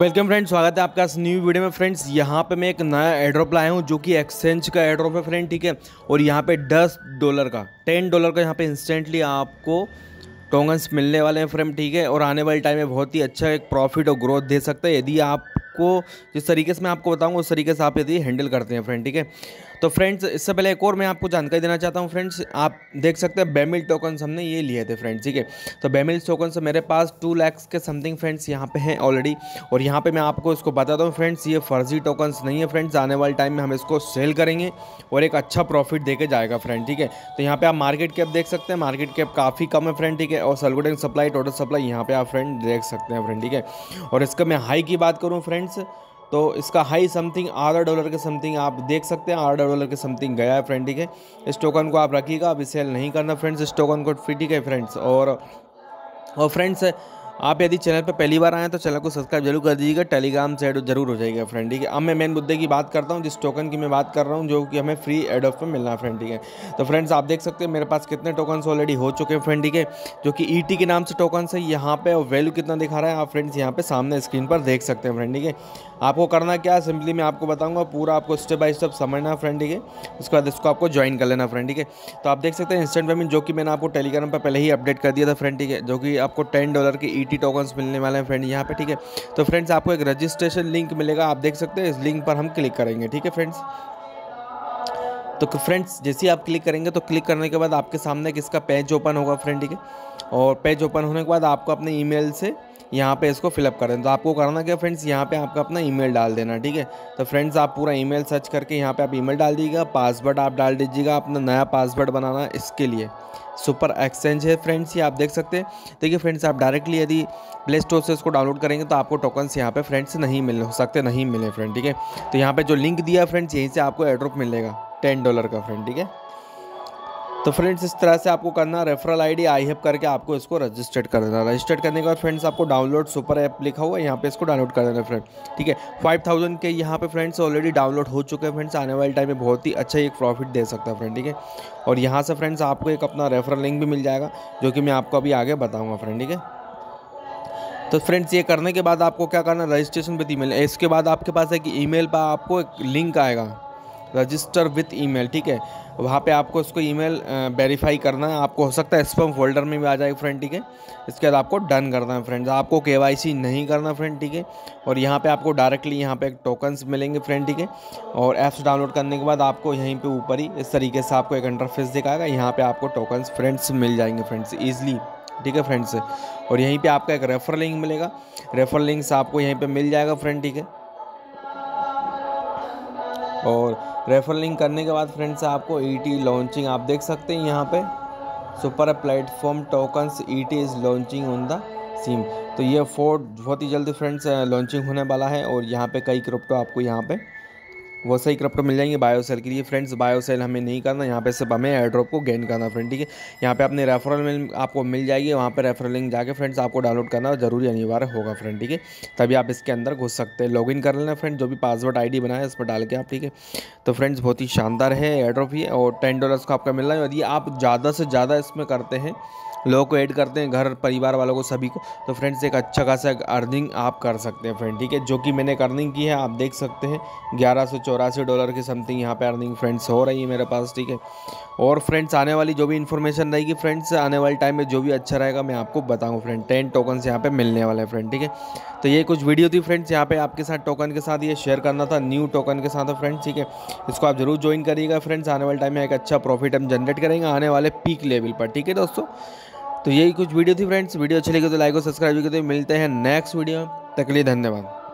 Welcome friends, स्वागत है आपका इस न्यू वीडियो में। फ्रेंड्स, यहाँ पे मैं एक नया एड्रॉप लाया हूँ, जो कि एक्सचेंज का एड्रॉप है फ्रेंड ठीक है? और यहाँ पे 10 डॉलर का टेन डॉलर का यहाँ पे इंस्टेंटली आपको टोंगन्स मिलने वाले हैं फ्रेंड ठीक है? और आने वाले टाइम में बहुत ही अच्छा एक प्रॉफिट और ग्रोथ दे सकता है। यदि आपको, जिस तरीके से मैं आपको बताऊँगा, उस तरीके से आप यदि हैंडल करते हैं फ्रेंड ठीक है? तो फ्रेंड्स, इससे पहले एक और मैं आपको जानकारी देना चाहता हूँ फ्रेंड्स, आप देख सकते हैं बेमिल टोकन्स हमने ये लिए थे फ्रेंड्स, ठीक है? तो बेमिल टोकन से मेरे पास टू लैक्स के समथिंग फ्रेंड्स यहाँ पे हैं ऑलरेडी और यहाँ पे मैं आपको इसको बताता हूँ फ्रेंड्स, ये फर्जी टोकन्स नहीं है फ्रेंड्स, आने वाले टाइम में हम इसको सेल करेंगे और एक अच्छा प्रॉफिट दे जाएगा फ्रेंड ठीक है? तो यहाँ पे आप मार्केट कैप देख सकते हैं मार्केट कैप काफ़ी कम है फ्रेंड ठीक है? और सलगुडिंग सप्लाई टोटल सप्लाई यहाँ पे आप फ्रेंड देख सकते हैं फ्रेंड ठीक है? और इसका मैं हाई की बात करूँ फ्रेंड्स तो इसका हाई समथिंग आधा डॉलर के समथिंग आप देख सकते हैं, आधा डॉलर के समथिंग गया है फ्रेंड ठीक है। इस टोकन को आप रखिएगा अभी सेल नहीं करना फ्रेंड्स इस टोकन को ठीक है फ्रेंड्स और और फ्रेंड्स आप यदि चैनल पर पहली बार आए तो चैनल को सब्सक्राइब ज़रूर कर दीजिएगा, टेलीग्राम से एड ज़रूर हो जाएगा फ्रेंड, ठीक है? अब मैं मेन मुद्दे की बात करता हूँ, जिस टोकन की मैं बात कर रहा हूँ, जो कि हमें फ्री एड ऑफ़ में मिलना है फ्रेंड, ठीक है? तो फ्रेंड्स, आप देख सकते हैं मेरे पास कितने टोकन ऑलरेडी हो चुके हैं फ्रेंड, ठीक है? जो कि ई e के नाम से टोकन है, यहाँ पर और वैल्यू कितना दिखा रहा है, आप फ्रेंड्स यहाँ पर सामने स्क्रीन पर देख सकते हैं फ्रेंड, ठीक है? आपको करना क्या सिंपली मैं आपको बताऊँगा, पूरा आपको स्टेप बाय स्टेप समझना है फ्रेंड, ठीक है? उसके बाद इसको आपको ज्वाइन कर लेना फ्रेंड, ठीक है? तो आप देख सकते हैं इंस्टेंट पेमेंट जो कि मैंने आपको टेलीग्राम पर पहले ही अपडेट कर दिया था फ्रेंड, ठीक है? जो कि आपको टेन डॉलर की ई टी टोकन्स मिलने वाले हैं फ्रेंड यहाँ पे, ठीक है? तो फ्रेंड्स आपको एक रजिस्ट्रेशन लिंक मिलेगा, आप देख सकते हैं, इस लिंक पर हम क्लिक करेंगे, ठीक है फ्रेंड्स तो फ्रेंड्स जैसे ही आप क्लिक करेंगे तो क्लिक करने के बाद आपके सामने किसका पेज ओपन होगा फ्रेंड ठीक है? और पेज ओपन होने के बाद आपको अपने ईमेल से यहाँ पे इसको फिलअप कर दें। तो आपको करना क्या फ्रेंड्स यहाँ पे आपका अपना ईमेल डाल देना, ठीक है? तो फ्रेंड्स आप पूरा ईमेल सर्च करके यहाँ पे आप ईमेल डाल दीजिएगा पासवर्ड आप डाल दीजिएगा, अपना नया पासवर्ड बनाना इसके लिए। सुपर एक्सचेंज है फ्रेंड्स ये आप देख सकते हैं। देखिए फ्रेंड्स आप डायरेक्टली यदि प्ले स्टोर से इसको डाउनलोड करेंगे तो आपको टोकन्स यहाँ पे फ्रेंड्स नहीं मिल हो सकते नहीं मिले फ्रेंड ठीक है? तो यहाँ पे जो लिंक दिया फ्रेंड्स यहीं से आपको एड्रॉप मिलेगा टेन डॉलर का फ्रेंड ठीक है? तो फ्रेंड्स इस तरह से आपको करना रेफरल आईडी आई हैव करके आपको इसको रजिस्टर्ड कर देना। रजिस्टर्ड करने के बाद फ्रेंड्स आपको डाउनलोड सुपर ऐप लिखा हुआ है, यहाँ पे इसको डाउनलोड कर देना फ्रेंड ठीक है? फाइव थाउज़ेंड के यहाँ पे फ्रेंड्स ऑलरेडी डाउनलोड हो चुके हैं फ्रेंड्स आने वाले टाइम में बहुत ही अच्छा एक प्रॉफिट दे सकता है फ्रेंड ठीक है? और यहाँ से फ्रेंड्स आपको एक अपना रेफरल लिंक भी मिल जाएगा, जो कि मैं आपको अभी आगे बताऊँगा फ्रेंड ठीक है? तो फ्रेंड्स ये करने के बाद आपको क्या करना रजिस्ट्रेशन विद ईमेल इसके बाद आपके पास एक ईमेल पर आपको एक लिंक आएगा। रजिस्टर विथ ईमेल, ठीक है? वहाँ पे आपको उसको ईमेल वेरीफाई करना है। आपको हो सकता है स्पम फोल्डर में भी आ जाएगा फ्रेंड ठीक है? इसके बाद आपको डन करना है फ्रेंड्स आपको के नहीं करना फ्रेंड ठीक है? और यहाँ पे आपको डायरेक्टली यहाँ पे टोकन्स मिलेंगे फ्रेंड ठीक है? और ऐप्स डाउनलोड करने के बाद आपको यहीं पे ऊपर ही इस तरीके से आपको एक इंटरफेस दिखाएगा। यहाँ पे आपको टोकन्स फ्रेंड्स मिल जाएँगे फ्रेंड्स ईजिली ठीक है फ्रेंड्स और यहीं पे आपका एक रेफर लिंक मिलेगा। रेफर लिंक आपको यहीं पे मिल जाएगा फ्रेंड ठीक है? और रेफर लिंक करने के बाद फ्रेंड्स आपको ई टी लॉन्चिंग आप देख सकते हैं यहाँ पे super platform tokens he is launching on the same तो ये फोर्ड बहुत ही जल्दी फ्रेंड्स लॉन्चिंग होने वाला है और यहाँ पे कई क्रिप्टो आपको यहाँ पे वो सही क्रिप्टो मिल जाएँगे बायोसेल के लिए। फ्रेंड्स बायोसेल हमें नहीं करना, यहाँ पे सिर्फ़ हमें एयरड्रॉप को गेन करना फ्रेंड ठीक है? यहाँ पे अपने रेफरल मिल, आपको मिल जाएगी, वहाँ पे रेफरल लिंक जाके फ्रेंड्स आपको डाउनलोड करना ज़रूरी अनिवार्य होगा फ्रेंड ठीक है? तभी आप इसके अंदर घुस सकते हैं। लॉगिन कर लेना फ्रेंड जो भी पासवर्ड आई बनाया इस पर डाल के आप, ठीक है? तो फ्रेंड्स बहुत ही शानदार है एयरड्रॉप ही और टेन डॉलर्स का आपका मिल रहा है यदि आप ज़्यादा से ज़्यादा इसमें करते हैं। लोगों को ऐड करते हैं, घर परिवार वालों को, सभी को। तो फ्रेंड्स एक अच्छा खासा अर्निंग आप कर सकते हैं फ्रेंड ठीक है? जो कि मैंने अर्निंग की है, आप देख सकते हैं। ग्यारह डॉलर की समथिंग यहाँ पे अर्निंग फ्रेंड्स हो रही है मेरे पास, ठीक है? और फ्रेंड्स आने वाली जो भी इन्फॉर्मेशन रहेगी फ्रेंड्स आने वाले टाइम में जो भी अच्छा रहेगा, मैं आपको बताऊँ फ्रेंड टेन टोकन यहाँ पे मिलने वाले हैं फ्रेंड ठीक है? तो ये कुछ वीडियो थी फ्रेंड्स यहाँ पे आपके साथ टोकन के साथ ये शेयर करना था न्यू टोकन के साथ फ्रेंड्स ठीक है? इसको आप ज़रूर ज्वाइन करिएगा फ्रेंड्स आने वाले टाइम में एक अच्छा प्रॉफिट हम जनरेट करेंगे, आने वाले पीक लेवल पर, ठीक है दोस्तों? तो यही कुछ वीडियो थी फ्रेंड्स। वीडियो अच्छी लगी तो लाइक और सब्सक्राइब करते मिलते हैं नेक्स्ट वीडियो तक लिए धन्यवाद।